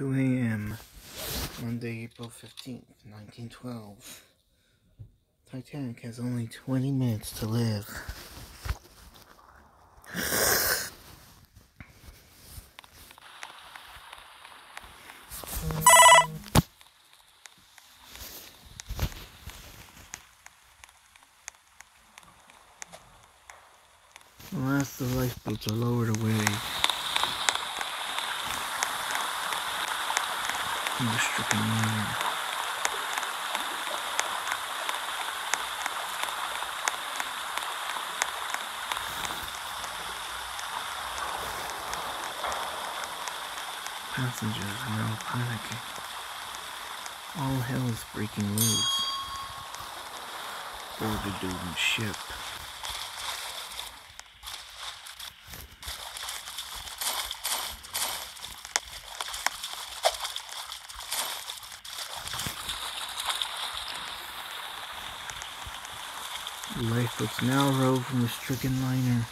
2 a.m. Monday, April 15th, 1912. Titanic has only 20 minutes to live. Unless the lifeboats are lowered away. Passengers are all panicking. All hell is breaking loose. Board the doomed ship. Lifeboats now row from the stricken liner.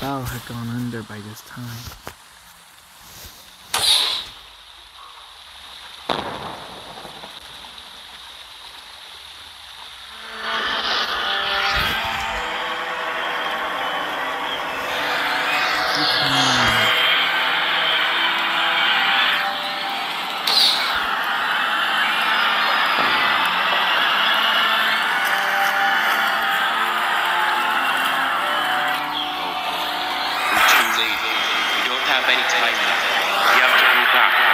bow had gone under by this time. Any time You have to go back.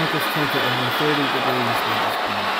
make us take it only 30 degrees from this point.